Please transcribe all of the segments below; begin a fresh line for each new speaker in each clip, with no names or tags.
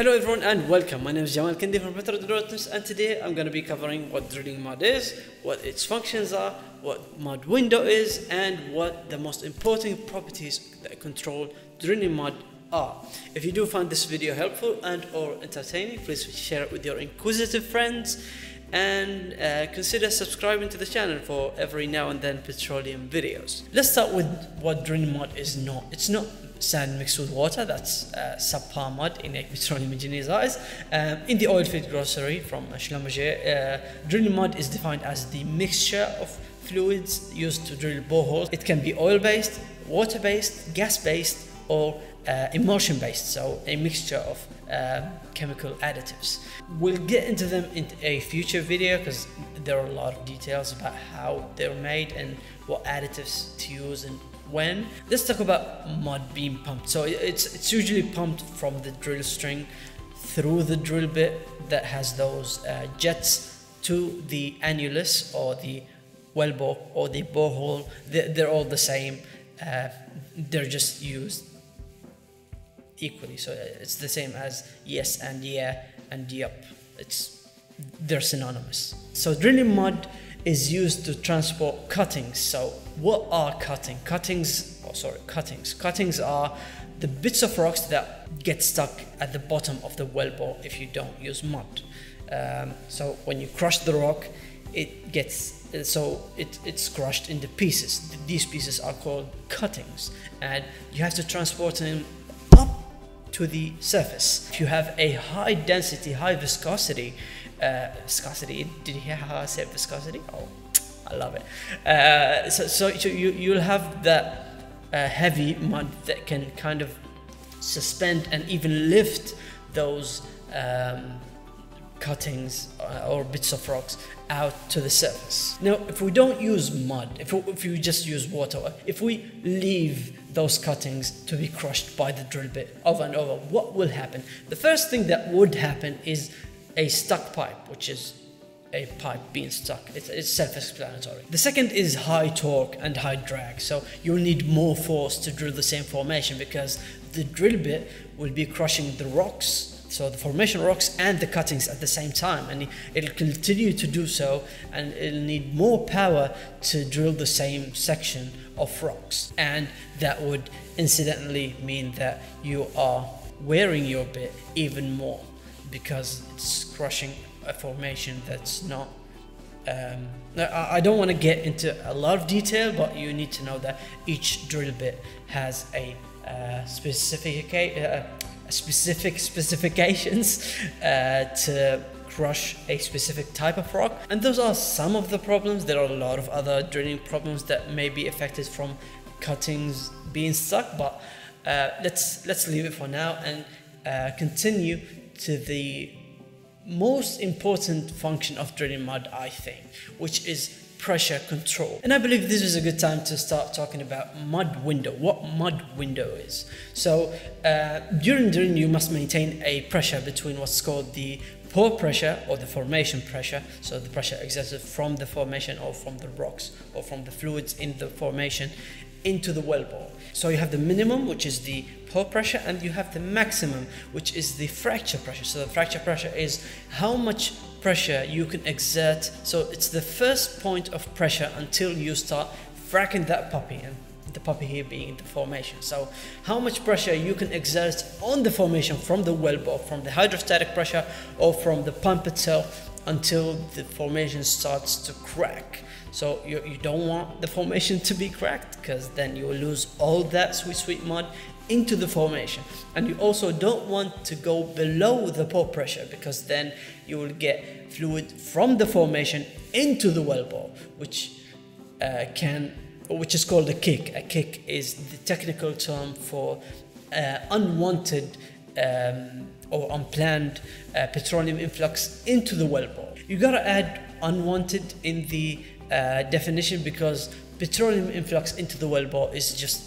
Hello everyone and welcome. My name is Jamal Kindi from News and today I'm going to be covering what drilling mud is, what its functions are, what mud window is and what the most important properties that control drilling mud are. If you do find this video helpful and or entertaining, please share it with your inquisitive friends and uh, consider subscribing to the channel for every now and then petroleum videos. Let's start with what drilling mud is not. It's not sand mixed with water, that's uh, subpar mud in a petroleum engineer's eyes. Um, in the oil field glossary from Schlumberger, uh, drilling mud is defined as the mixture of fluids used to drill boreholes. It can be oil based, water based, gas based, or uh, emulsion based, so a mixture of uh, chemical additives. We'll get into them in a future video because there are a lot of details about how they're made and what additives to use and when. Let's talk about mud being pumped. So it's, it's usually pumped from the drill string through the drill bit that has those uh, jets to the annulus or the wellbore or the borehole. They're, they're all the same. Uh, they're just used equally. So it's the same as yes and yeah and yep. It's they're synonymous. So drilling mud is used to transport cuttings. So what are cutting? Cuttings, oh sorry, cuttings. Cuttings are the bits of rocks that get stuck at the bottom of the wellbore if you don't use mud. Um, so when you crush the rock, it gets so it, it's crushed into pieces. These pieces are called cuttings, and you have to transport them up to the surface. If you have a high density, high viscosity, uh, viscosity, did you hear how I said viscosity? Oh, I love it. Uh, so, so, so, you, you'll have that uh, heavy mud that can kind of suspend and even lift those um, cuttings uh, or bits of rocks out to the surface. Now, if we don't use mud, if we, if we just use water, if we leave those cuttings to be crushed by the drill bit over and over, what will happen? The first thing that would happen is a stuck pipe, which is a pipe being stuck. It's, it's self-explanatory. The second is high torque and high drag. So you'll need more force to drill the same formation because the drill bit will be crushing the rocks so the formation rocks and the cuttings at the same time and it'll continue to do so and it'll need more power to drill the same section of rocks and that would incidentally mean that you are wearing your bit even more because it's crushing a formation that's not um, I don't want to get into a lot of detail but you need to know that each drill bit has a uh, specific uh, specific specifications uh, to crush a specific type of rock. And those are some of the problems. There are a lot of other drilling problems that may be affected from cuttings being stuck but uh, let's let's leave it for now and uh, continue to the most important function of drilling mud I think which is pressure control. And I believe this is a good time to start talking about mud window, what mud window is. So uh, during drilling you must maintain a pressure between what's called the pore pressure or the formation pressure, so the pressure exerted from the formation or from the rocks or from the fluids in the formation into the wellbore. So you have the minimum, which is the pore pressure, and you have the maximum, which is the fracture pressure. So the fracture pressure is how much pressure you can exert. So it's the first point of pressure until you start fracking that puppy, and the puppy here being the formation. So how much pressure you can exert on the formation from the wellbore, from the hydrostatic pressure, or from the pump itself until the formation starts to crack. So you, you don't want the formation to be cracked because then you will lose all that sweet sweet mud into the formation and you also don't want to go below the pore pressure because then you will get fluid from the formation into the wellbore which uh, can which is called a kick a kick is the technical term for uh, unwanted um, or unplanned uh, petroleum influx into the wellbore you gotta add unwanted in the uh, definition because petroleum influx into the wellbore is just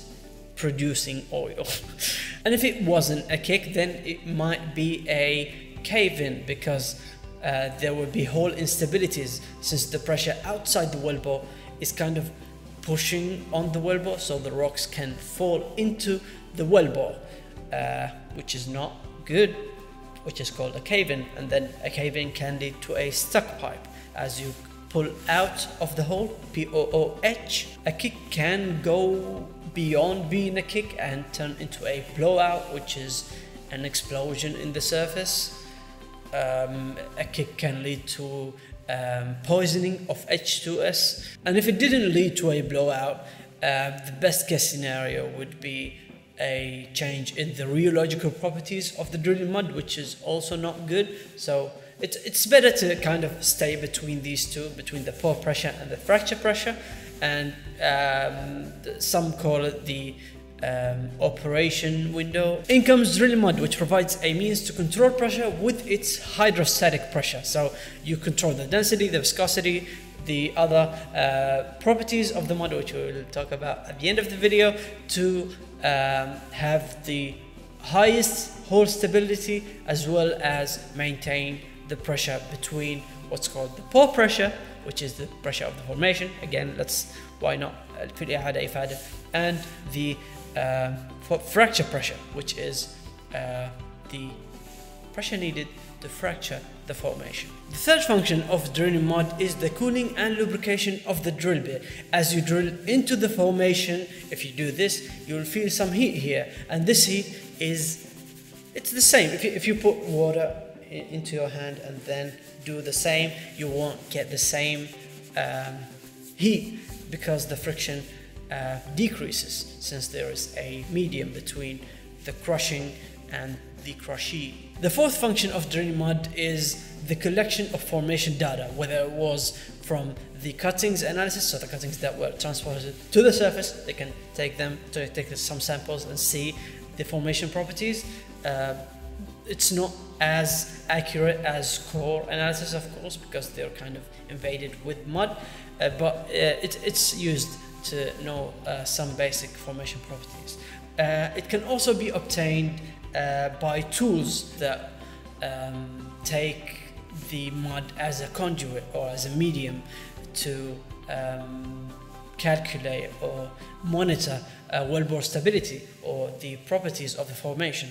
producing oil. and if it wasn't a kick, then it might be a cave-in because uh, there would be hole instabilities since the pressure outside the wellbore is kind of pushing on the wellbore so the rocks can fall into the wellbore, uh, which is not good which is called a cave-in, and then a cave-in can lead to a stuck pipe. As you pull out of the hole, P-O-O-H, a kick can go beyond being a kick and turn into a blowout, which is an explosion in the surface. Um, a kick can lead to um, poisoning of H2S, and if it didn't lead to a blowout, uh, the best case scenario would be a change in the rheological properties of the drilling mud, which is also not good. So it's, it's better to kind of stay between these two, between the pore pressure and the fracture pressure. And um, some call it the um, operation window. In comes drilling mud, which provides a means to control pressure with its hydrostatic pressure. So you control the density, the viscosity, the other uh, properties of the mud, which we will talk about at the end of the video, to um, have the highest hole stability as well as maintain the pressure between what's called the pore pressure, which is the pressure of the formation. Again, let's why not and the uh, fracture pressure, which is uh, the pressure needed to fracture the formation. The third function of drilling mud is the cooling and lubrication of the drill bit. As you drill into the formation, if you do this, you'll feel some heat here. And this heat is, it's the same. If you, if you put water in, into your hand and then do the same, you won't get the same um, heat because the friction uh, decreases since there is a medium between the crushing and the. The fourth function of drilling mud is the collection of formation data, whether it was from the cuttings analysis, so the cuttings that were transported to the surface, they can take them to take some samples and see the formation properties. Uh, it's not as accurate as core analysis, of course, because they're kind of invaded with mud, uh, but uh, it, it's used to know uh, some basic formation properties. Uh, it can also be obtained uh, by tools that um, take the mud as a conduit or as a medium to um, calculate or monitor uh, wellbore stability or the properties of the formation.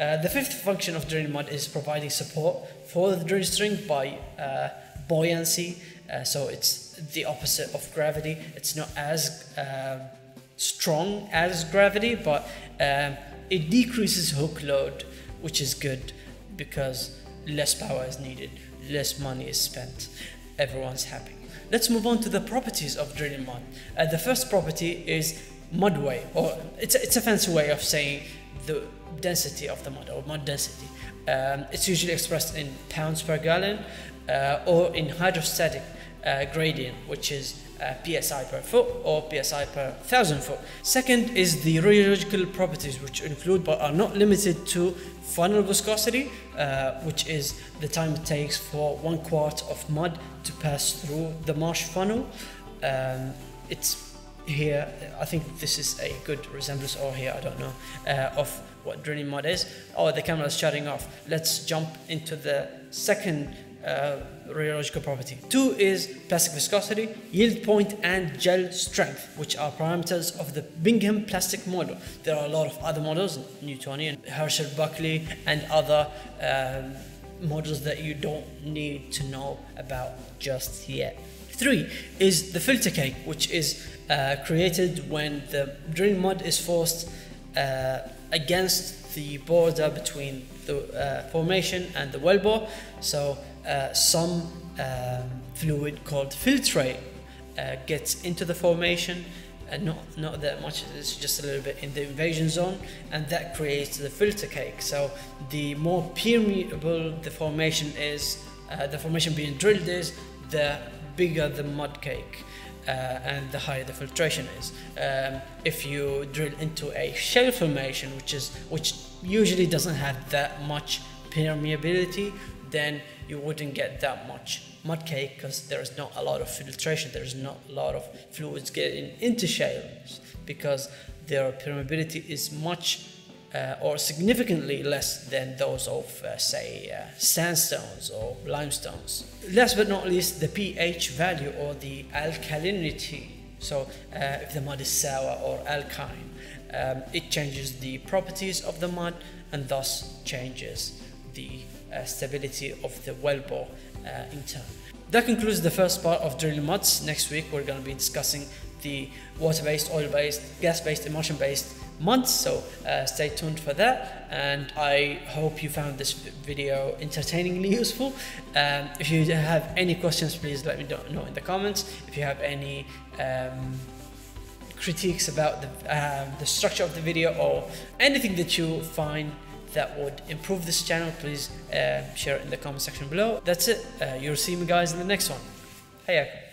Uh, the fifth function of drilling mud is providing support for the drill string by uh, buoyancy. Uh, so it's the opposite of gravity. It's not as uh, strong as gravity, but um, it decreases hook load, which is good because less power is needed, less money is spent, everyone's happy. Let's move on to the properties of drilling mud. Uh, the first property is mud weight, or it's a, it's a fancy way of saying the density of the mud or mud density. Um, it's usually expressed in pounds per gallon uh, or in hydrostatic uh, gradient, which is uh, psi per foot or psi per thousand foot. Second is the rheological properties, which include but are not limited to funnel viscosity, uh, which is the time it takes for one quart of mud to pass through the marsh funnel. Um, it's here, I think this is a good resemblance, or here, I don't know, uh, of what drilling mud is. Oh, the camera is shutting off. Let's jump into the second uh, rheological property. Two is plastic viscosity, yield point, and gel strength, which are parameters of the Bingham plastic model. There are a lot of other models, Newtonian, Herschel Bulkley, and other um, models that you don't need to know about just yet. Three is the filter cake, which is uh, created when the drill mud is forced uh, against the border between the uh, formation and the wellbore. So uh, some um, fluid called filtrate uh, gets into the formation. And not not that much it's just a little bit in the invasion zone and that creates the filter cake. So the more permeable the formation is uh, the formation being drilled is the bigger the mud cake uh, and the higher the filtration is. Um, if you drill into a shale formation, which is which usually doesn't have that much permeability, then you wouldn't get that much mud cake because there is not a lot of filtration. There is not a lot of fluids getting into shales because their permeability is much uh, or significantly less than those of, uh, say, uh, sandstones or limestones. Last but not least, the pH value or the alkalinity. So, uh, if the mud is sour or alkaline, um, it changes the properties of the mud and thus changes the uh, stability of the well bore uh, in turn. That concludes the first part of drilling muds. Next week we're going to be discussing the water-based, oil-based, gas-based, emulsion-based muds. So uh, stay tuned for that. And I hope you found this video entertainingly useful. Um, if you have any questions, please let me know in the comments. If you have any um, critiques about the, um, the structure of the video or anything that you find that would improve this channel, please uh, share it in the comment section below. That's it. Uh, you'll see me guys in the next one. Hey.